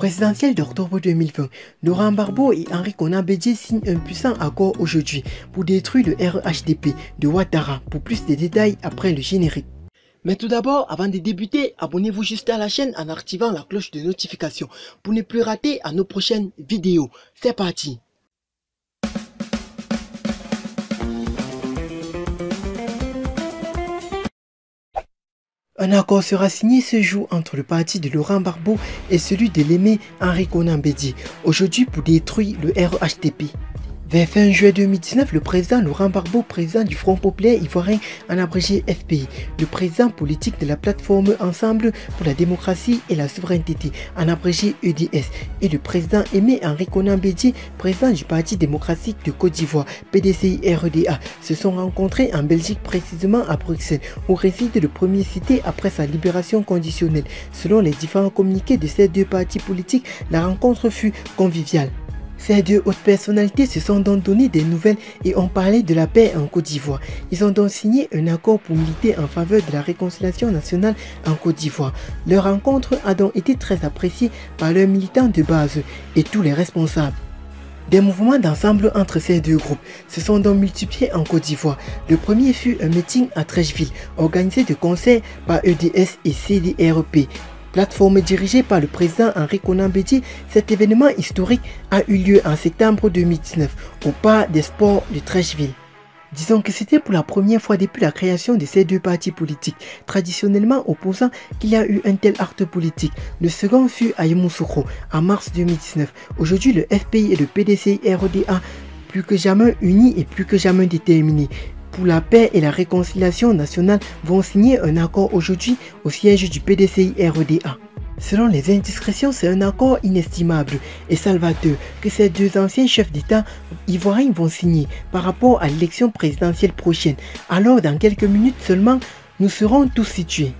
Présidentielle d'octobre 2020, Laurent Barbeau et Henri Conan signent un puissant accord aujourd'hui pour détruire le RHDP de Ouattara. Pour plus de détails après le générique. Mais tout d'abord, avant de débuter, abonnez-vous juste à la chaîne en activant la cloche de notification pour ne plus rater à nos prochaines vidéos. C'est parti Un accord sera signé ce jour entre le parti de Laurent Barbeau et celui de l'aimé Henri Conan aujourd'hui pour détruire le RHTP. Vers fin juillet 2019, le président Laurent Barbeau, président du Front populaire ivoirien en abrégé FPI, le président politique de la plateforme Ensemble pour la démocratie et la souveraineté en abrégé EDS, et le président Aimé Henri Conan Bédier, président du Parti démocratique de Côte d'Ivoire, PDCI-REDA, se sont rencontrés en Belgique, précisément à Bruxelles, où réside le premier cité après sa libération conditionnelle. Selon les différents communiqués de ces deux partis politiques, la rencontre fut conviviale. Ces deux hautes personnalités se sont donc donné des nouvelles et ont parlé de la paix en Côte d'Ivoire. Ils ont donc signé un accord pour militer en faveur de la réconciliation nationale en Côte d'Ivoire. Leur rencontre a donc été très appréciée par leurs militants de base et tous les responsables. Des mouvements d'ensemble entre ces deux groupes se sont donc multipliés en Côte d'Ivoire. Le premier fut un meeting à Trècheville, organisé de concert par EDS et CDRP Plateforme dirigée par le président Henri Conan cet événement historique a eu lieu en septembre 2019 au Parc des Sports de Trècheville. Disons que c'était pour la première fois depuis la création de ces deux partis politiques, traditionnellement opposants, qu'il y a eu un tel acte politique. Le second fut à en mars 2019. Aujourd'hui, le FPI et le PDCI-RODA, plus que jamais unis et plus que jamais déterminés la paix et la réconciliation nationale vont signer un accord aujourd'hui au siège du PDCI REDA. Selon les indiscrétions, c'est un accord inestimable et salvateur que ces deux anciens chefs d'État ivoiriens vont signer par rapport à l'élection présidentielle prochaine. Alors, dans quelques minutes seulement, nous serons tous situés.